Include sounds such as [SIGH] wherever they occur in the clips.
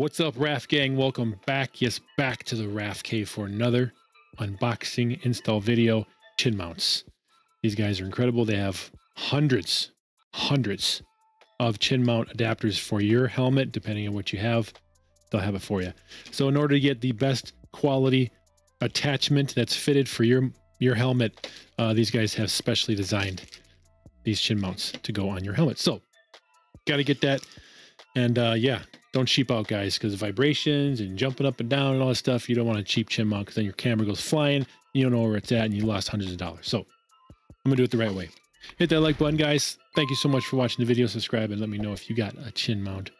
What's up, Raf Gang? Welcome back. Yes, back to the Rafcave for another unboxing install video. Chin mounts. These guys are incredible. They have hundreds, hundreds of chin mount adapters for your helmet, depending on what you have. They'll have it for you. So, in order to get the best quality attachment that's fitted for your your helmet, uh, these guys have specially designed these chin mounts to go on your helmet. So, got to get that. And uh, yeah, don't cheap out, guys, because vibrations and jumping up and down and all that stuff. You don't want a cheap chin mount because then your camera goes flying. You don't know where it's at, and you lost hundreds of dollars. So, I'm gonna do it the right way. Hit that like button, guys. Thank you so much for watching the video. Subscribe and let me know if you got a chin mount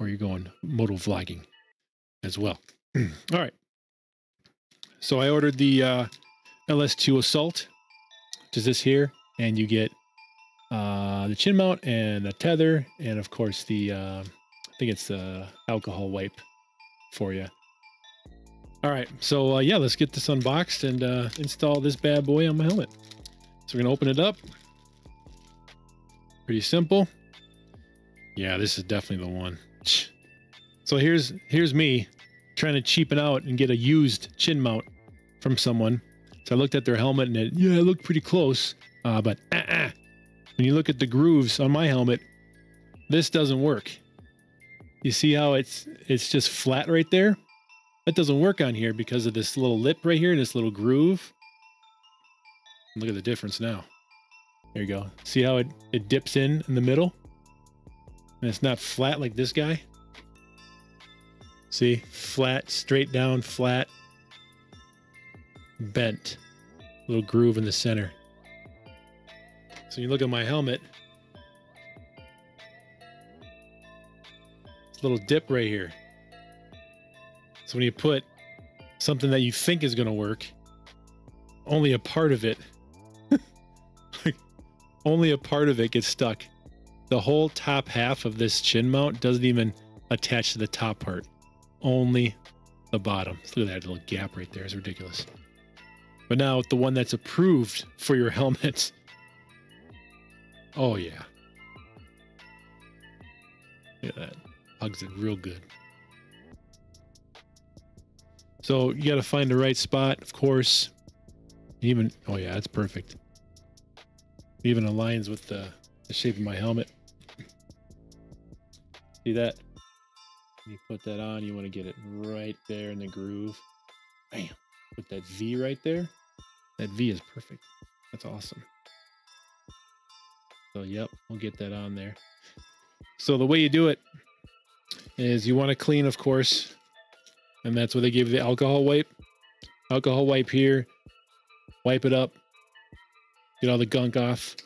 or you're going moto vlogging as well. [CLEARS THROAT] All right. So I ordered the uh, LS2 Assault, which is this here, and you get uh, the chin mount and a tether, and of course the uh, think it's the alcohol wipe for you. All right, so uh, yeah, let's get this unboxed and uh, install this bad boy on my helmet. So we're gonna open it up. Pretty simple. Yeah, this is definitely the one. So here's here's me trying to cheapen out and get a used chin mount from someone. So I looked at their helmet and it, yeah, it looked pretty close. Uh, but uh-uh. when you look at the grooves on my helmet, this doesn't work. You see how it's it's just flat right there? That doesn't work on here because of this little lip right here, and this little groove. Look at the difference now. There you go. See how it, it dips in in the middle? And it's not flat like this guy. See? Flat, straight down, flat, bent. Little groove in the center. So you look at my helmet. Little dip right here. So when you put something that you think is going to work, only a part of it [LAUGHS] only a part of it gets stuck. The whole top half of this chin mount doesn't even attach to the top part. Only the bottom. Look at that little gap right there. It's ridiculous. But now the one that's approved for your [LAUGHS] helmet. Oh yeah. Look at that. Hugs it real good. So you got to find the right spot, of course. Even, oh yeah, that's perfect even aligns with the, the shape of my helmet. See that? You put that on, you want to get it right there in the groove. Bam. Put that V right there. That V is perfect. That's awesome. So, yep, we'll get that on there. So, the way you do it is you want to clean, of course, and that's what they give you the alcohol wipe. Alcohol wipe here, wipe it up, get all the gunk off.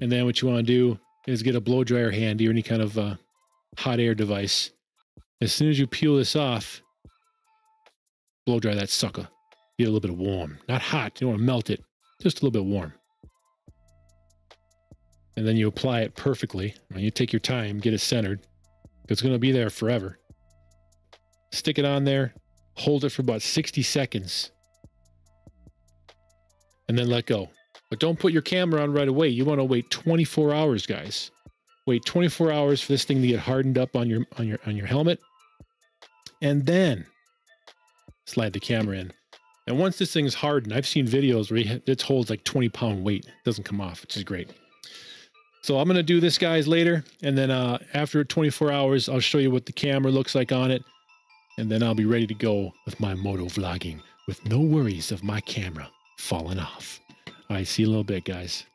And then what you want to do is get a blow dryer handy or any kind of uh, hot air device. As soon as you peel this off, blow dry that sucker. Get a little bit of warm, not hot. You don't want to melt it, just a little bit warm. And then you apply it perfectly. And you take your time, get it centered. It's going to be there forever. Stick it on there, hold it for about 60 seconds, and then let go. But don't put your camera on right away. You want to wait 24 hours, guys. Wait 24 hours for this thing to get hardened up on your on your on your helmet. And then slide the camera in. And once this thing's hardened, I've seen videos where it holds like 20 pound weight. It doesn't come off, which is great. So I'm going to do this, guys, later. And then uh, after 24 hours, I'll show you what the camera looks like on it. And then I'll be ready to go with my moto vlogging with no worries of my camera falling off. All right, see you a little bit, guys.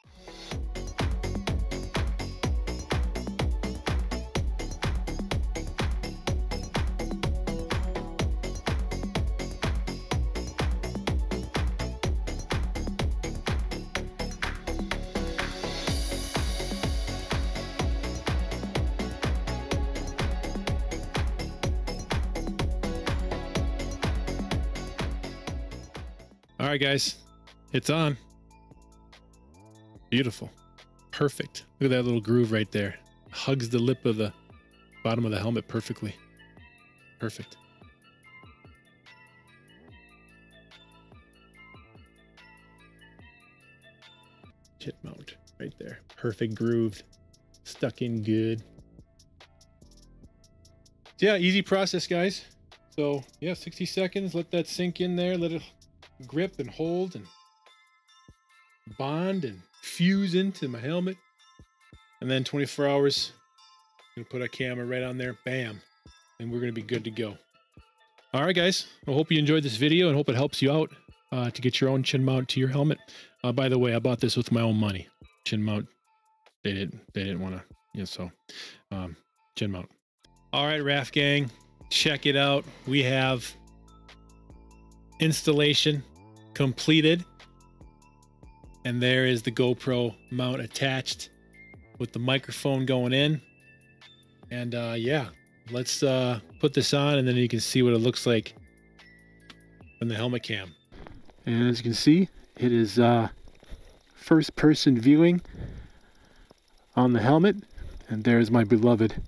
All right, guys, it's on. Beautiful. Perfect. Look at that little groove right there. Hugs the lip of the bottom of the helmet perfectly. Perfect. Chin mount right there. Perfect grooved. Stuck in good. yeah, easy process, guys. So yeah, 60 seconds. Let that sink in there. Let it grip and hold and bond and fuse into my helmet. And then 24 hours, gonna put a camera right on there. Bam. And we're gonna be good to go. All right, guys. I hope you enjoyed this video and hope it helps you out uh, to get your own chin mount to your helmet. Uh, by the way, I bought this with my own money. Chin mount. They didn't. They didn't want to. Yeah. So, um, chin mount. All right, Raf Gang, check it out. We have installation completed. And there is the GoPro mount attached with the microphone going in. And uh, yeah, let's uh, put this on and then you can see what it looks like from the helmet cam. And as you can see, it is uh, first person viewing on the helmet. And there's my beloved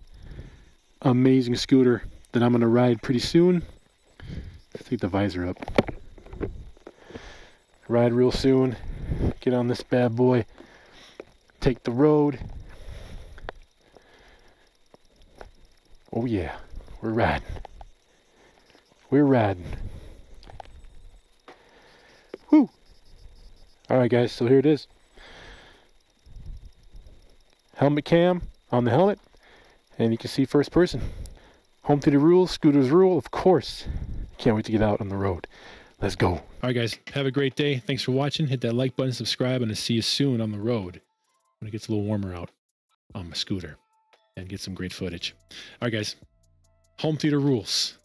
amazing scooter that I'm going to ride pretty soon. Let's take the visor up. Ride real soon. Get on this bad boy. Take the road. Oh yeah, we're riding. We're riding. Woo! Alright guys, so here it is. Helmet cam on the helmet. And you can see first person. Home theater rules, scooters rule, of course. Can't wait to get out on the road. Let's go. All right, guys. Have a great day. Thanks for watching. Hit that like button, subscribe, and I'll see you soon on the road when it gets a little warmer out on my scooter and get some great footage. All right, guys. Home theater rules.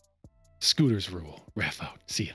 Scooters rule. Raf out. See ya.